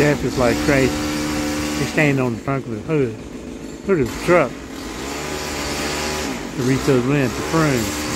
Jeff is like crazy. He's standing on the trunk of the hood, hood of his truck to reach those limbs to prune.